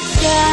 Yeah.